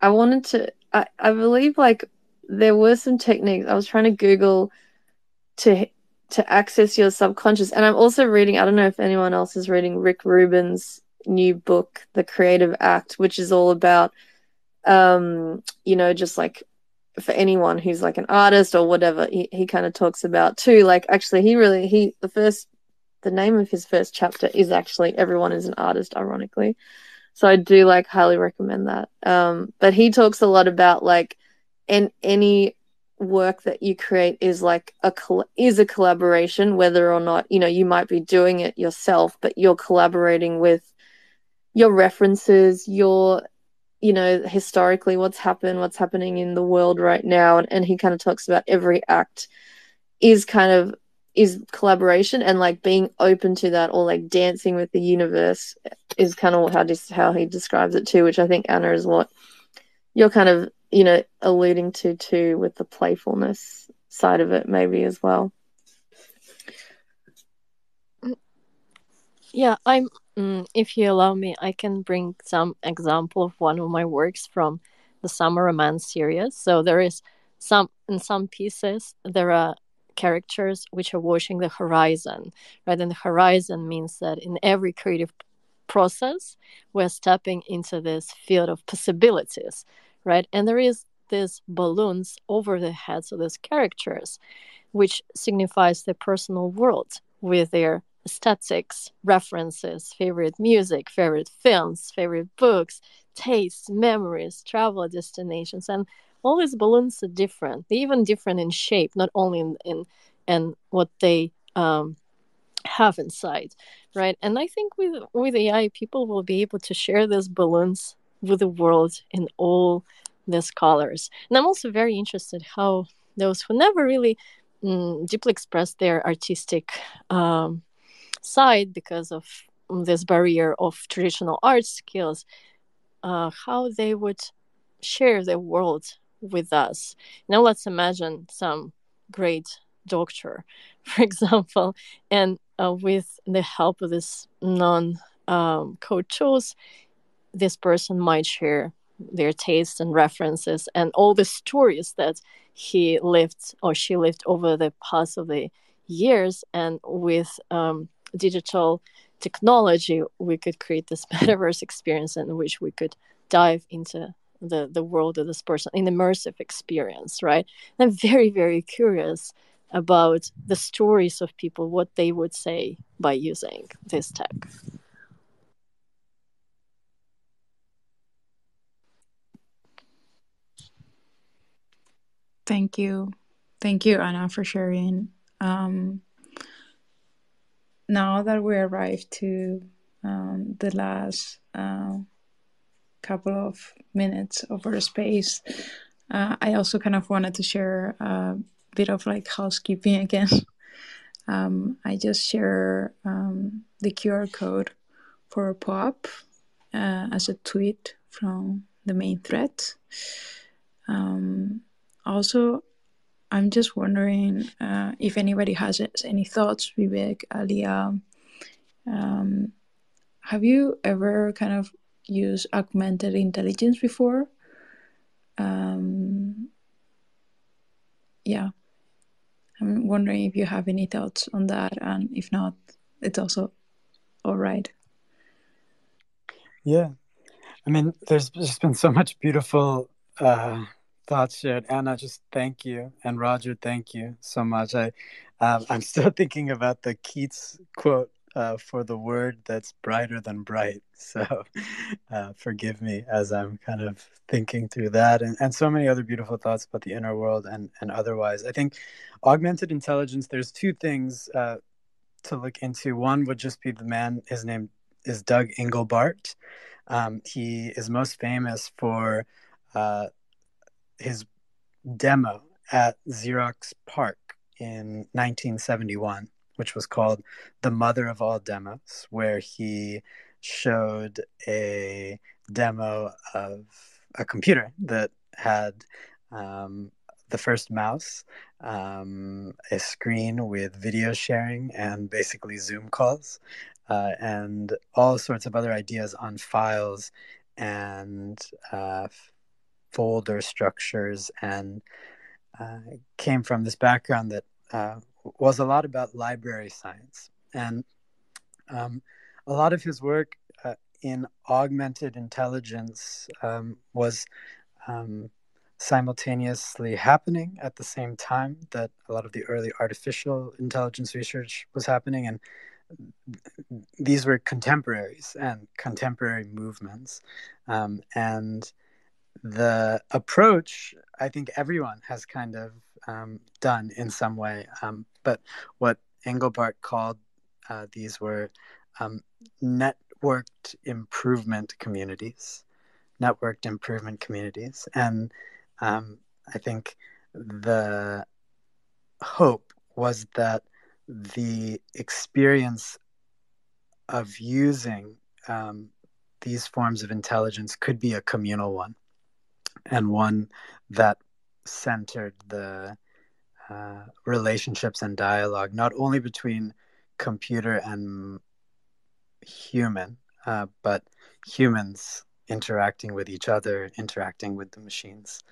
I wanted to, I, I believe like there were some techniques. I was trying to Google to to access your subconscious, and I'm also reading. I don't know if anyone else is reading Rick Rubin's new book, The Creative Act, which is all about, um, you know, just like for anyone who's like an artist or whatever, he, he kind of talks about too. Like, actually, he really, he, the first, the name of his first chapter is actually Everyone is an Artist, ironically. So I do like highly recommend that. Um, but he talks a lot about like, and any work that you create is like a is a collaboration whether or not you know you might be doing it yourself but you're collaborating with your references, your you know historically what's happened, what's happening in the world right now, and, and he kind of talks about every act is kind of is collaboration and like being open to that or like dancing with the universe is kind of how just how he describes it too, which I think Anna is what you're kind of you know alluding to too with the playfulness side of it maybe as well. Mm, yeah, I'm Mm, if you allow me, I can bring some example of one of my works from the Summer Romance series. So there is some in some pieces there are characters which are watching the horizon, right? And the horizon means that in every creative process, we're stepping into this field of possibilities, right? And there is these balloons over the heads of these characters, which signifies their personal world with their aesthetics, references, favorite music, favorite films, favorite books, tastes, memories, travel destinations, and all these balloons are different. They're even different in shape, not only in in and what they um, have inside, right? And I think with with AI, people will be able to share these balloons with the world in all these colors. And I'm also very interested how those who never really mm, deeply express their artistic um, side because of this barrier of traditional art skills, uh, how they would share their world with us. Now, let's imagine some great doctor, (laughs) for example, and uh, with the help of this non um, code tools, this person might share their tastes and references and all the stories that he lived or she lived over the past of the years and with um, digital technology, we could create this (laughs) metaverse experience in which we could dive into the the world of this person in immersive experience, right? And I'm very very curious about the stories of people, what they would say by using this tech. Thank you. Thank you, Anna, for sharing. Um, now that we arrived to um, the last uh, couple of minutes of our space. Uh, I also kind of wanted to share a bit of like housekeeping (laughs) again. Um, I just share um, the QR code for a POAP uh, as a tweet from the main thread. Um, also, I'm just wondering uh, if anybody has any thoughts, Vivek, Alia. Um, have you ever kind of used augmented intelligence before? Um, yeah, I'm wondering if you have any thoughts on that, and if not, it's also all right. Yeah, I mean, there's just been so much beautiful uh, thoughts shared. Anna, just thank you, and Roger, thank you so much. I, um, I'm still (laughs) thinking about the Keats quote uh, for the word that's brighter than bright. (laughs) So, uh, forgive me as I'm kind of thinking through that, and, and so many other beautiful thoughts about the inner world and and otherwise. I think augmented intelligence. There's two things uh, to look into. One would just be the man. His name is Doug Engelbart. Um, he is most famous for uh, his demo at Xerox PARC in 1971, which was called The Mother of All Demos, where he showed a demo of a computer that had um, the first mouse, um, a screen with video sharing, and basically Zoom calls, uh, and all sorts of other ideas on files and uh, folder structures, and uh, came from this background that uh, was a lot about library science. And um, a lot of his work uh, in augmented intelligence um, was um, simultaneously happening at the same time that a lot of the early artificial intelligence research was happening and these were contemporaries and contemporary movements um, and the approach i think everyone has kind of um, done in some way um, but what engelbart called uh, these were um, networked improvement communities networked improvement communities. And um, I think the hope was that the experience of using um, these forms of intelligence could be a communal one and one that centered the uh, relationships and dialogue, not only between computer and human, uh, but humans interacting with each other, interacting with the machines.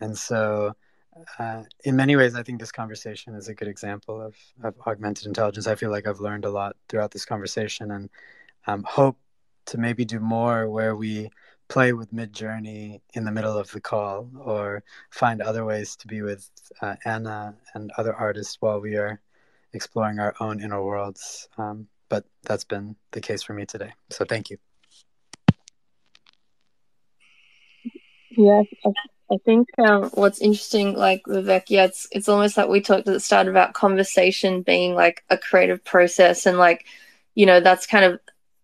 And so, uh, in many ways, I think this conversation is a good example of, of augmented intelligence. I feel like I've learned a lot throughout this conversation and um, hope to maybe do more where we play with Midjourney in the middle of the call or find other ways to be with uh, Anna and other artists while we are exploring our own inner worlds. Um, but that's been the case for me today. So thank you. Yeah, I, think um, what's interesting, like Vivek, yeah, it's it's almost like we talked at the start about conversation being like a creative process, and like, you know, that's kind of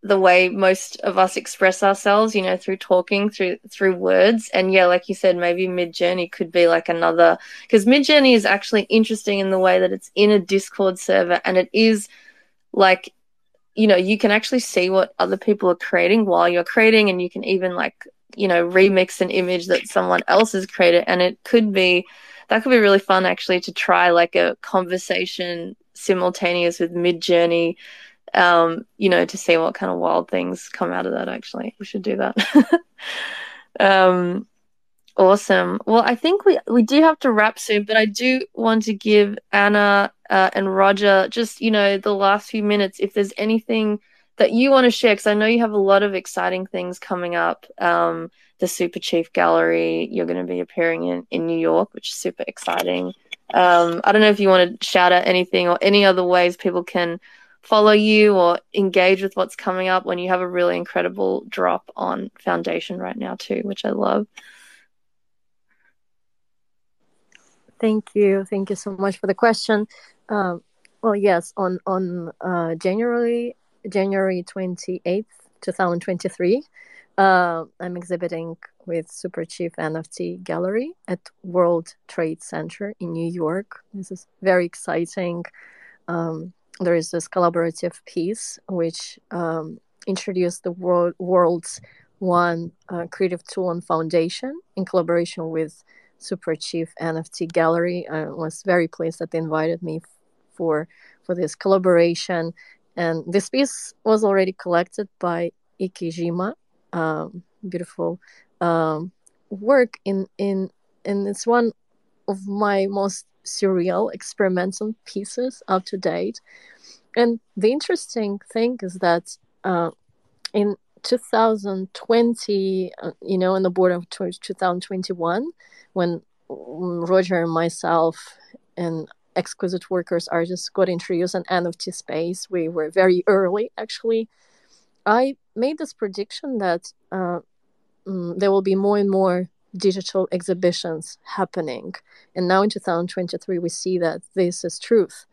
the way most of us express ourselves, you know, through talking, through through words, and yeah, like you said, maybe Midjourney could be like another because Midjourney is actually interesting in the way that it's in a Discord server, and it is like you know you can actually see what other people are creating while you're creating and you can even like you know remix an image that someone else has created. And it could be that could be really fun actually to try like a conversation simultaneous with Midjourney um you know to see what kind of wild things come out of that actually we should do that (laughs) um awesome well i think we we do have to wrap soon but i do want to give anna uh, and roger just you know the last few minutes if there's anything that you want to share because I know you have a lot of exciting things coming up. Um, the Super Chief Gallery, you're going to be appearing in, in New York, which is super exciting. Um, I don't know if you want to shout out anything or any other ways people can follow you or engage with what's coming up when you have a really incredible drop on Foundation right now, too, which I love. Thank you. Thank you so much for the question. Um, well, yes, on on uh, January January 28th, 2023, uh, I'm exhibiting with Super Chief NFT Gallery at World Trade Center in New York. This is very exciting. Um, there is this collaborative piece which um, introduced the world, world's one uh, creative tool and foundation in collaboration with Super Chief NFT Gallery. I was very pleased that they invited me for for this collaboration, and this piece was already collected by Ikijima. Um, beautiful um, work in in and it's one of my most surreal experimental pieces up to date. And the interesting thing is that uh, in 2020, uh, you know, in the board of 2021, when Roger and myself and exquisite workers artists got introduced in NFT space, we were very early actually. I made this prediction that uh, um, there will be more and more digital exhibitions happening. And now in 2023, we see that this is truth,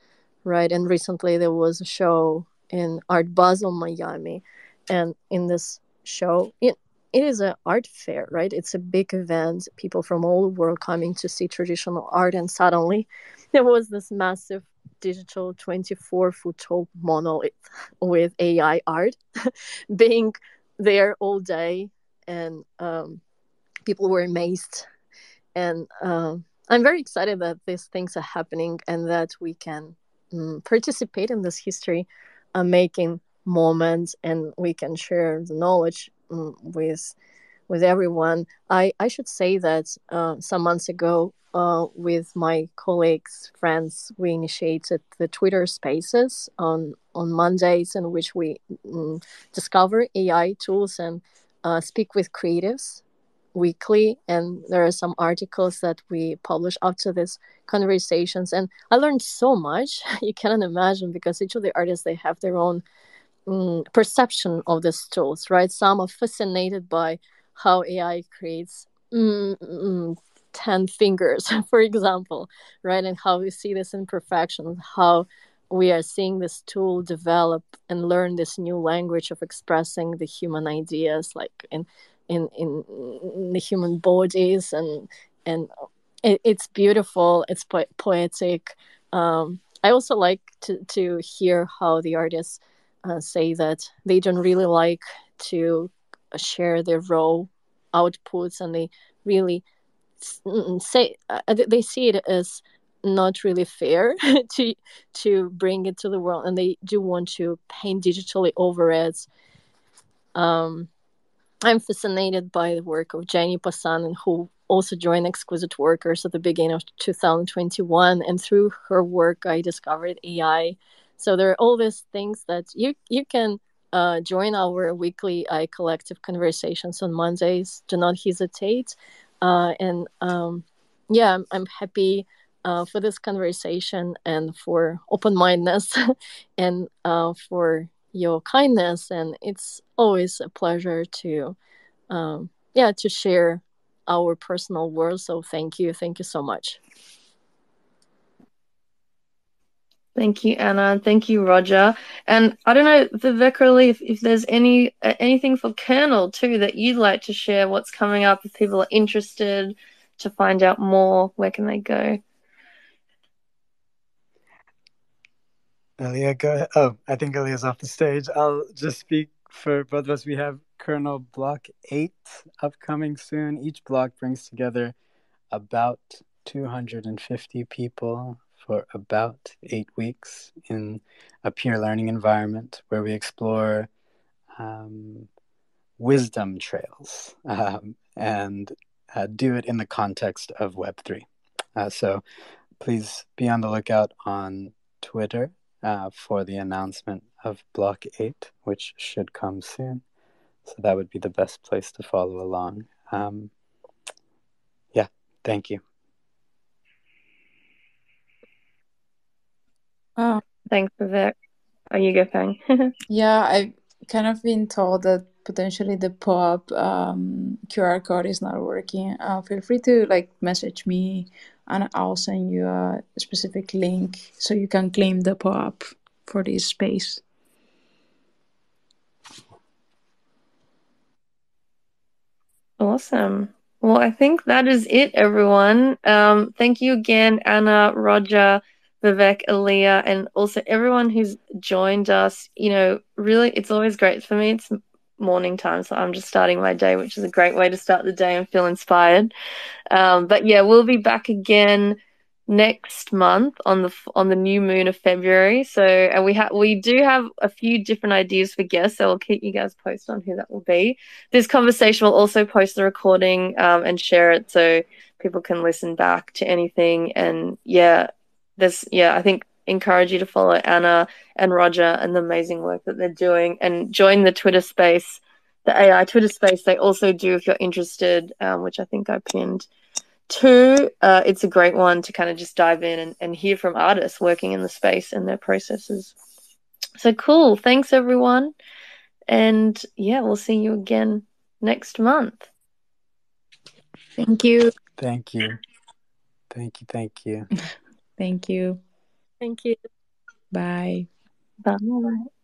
right? And recently there was a show in Art Basel, Miami. And in this show, it, it is an art fair, right? It's a big event, people from all the world coming to see traditional art. And suddenly there was this massive digital 24 foot tall monolith with AI art (laughs) being there all day. And um, people were amazed. And uh, i'm very excited that these things are happening and that we can um, participate in this history uh, making moments and we can share the knowledge um, with with everyone. I i should say that uh, some months ago uh, with my colleagues friends we initiated the twitter spaces on on mondays in which we um, discover ai tools and uh, speak with creatives weekly and there are some articles that we publish after these conversations. And i learned so much (laughs) you cannot imagine because each of the artists they have their own um, perception of these tools right? Some are fascinated by how ai creates mm, 10 fingers (laughs) for example right? And how we see this imperfection how we are seeing this tool develop and learn this new language of expressing the human ideas like in in in the human bodies and and it, it's beautiful it's po- poetic um, i also like to to hear how the artists uh, say that they don't really like to share their raw outputs and they really say uh, they see it as not really fair (laughs) to to bring it to the world and they do want to paint digitally over it. Um I'm fascinated by the work of Jenny Passan, who also joined Exquisite Workers at the beginning of 2021. And through her work, I discovered AI. So there are all these things that you you can uh, join our weekly AI collective conversations on Mondays. Do not hesitate. Uh, and um, yeah, I'm, I'm happy uh, for this conversation and for open mindedness (laughs) and uh, for your kindness and it's always a pleasure to um, yeah to share our personal world so thank you thank you so much Thank you, Anna. Thank you, Roger. And I don't know, Vivek, if, if there's any uh, anything for Kernel too that you'd like to share, what's coming up, if people are interested to find out more, where can they go? Alia, go ahead. Oh, I think Alia's off the stage. I'll just speak for both of us. We have Kernel Block 8 upcoming soon. Each block brings together about 250 people for about eight weeks in a peer learning environment where we explore um, wisdom trails um, and uh, do it in the context of Web3. Uh, so please be on the lookout on Twitter uh, for the announcement of Block 8, which should come soon. So that would be the best place to follow along. Um, yeah, thank you. Oh, thanks, Vivek. Are you go, Fang. (laughs) yeah, I've kind of been told that potentially the POAP um, QR code is not working. Uh, feel free to like message me and I'll send you a specific link so you can claim the POAP for this space. Awesome. Well, I think that is it, everyone. Um, thank you again, Anna, Roger, Vivek, Aaliyah, and also everyone who's joined us. You know, really, it's always great for me. It's morning time, so I'm just starting my day, which is a great way to start the day and feel inspired. Um, but yeah, we'll be back again next month on the on the new moon of February. So and we have we do have a few different ideas for guests, so I'll keep you guys posted on who that will be. This conversation will also post the recording um, and share it so people can listen back to anything. And yeah, there's yeah, I think encourage you to follow Anna and Roger and the amazing work that they're doing and join the Twitter space, the AI Twitter space. They also do if you're interested, um, which I think I pinned Two, uh, it's a great one to kind of just dive in and, and hear from artists working in the space and their processes. So cool. Thanks, everyone. And yeah, we'll see you again next month. Thank you. Thank you. Thank you. Thank you. (laughs) Thank you. Thank you. Bye. Bye.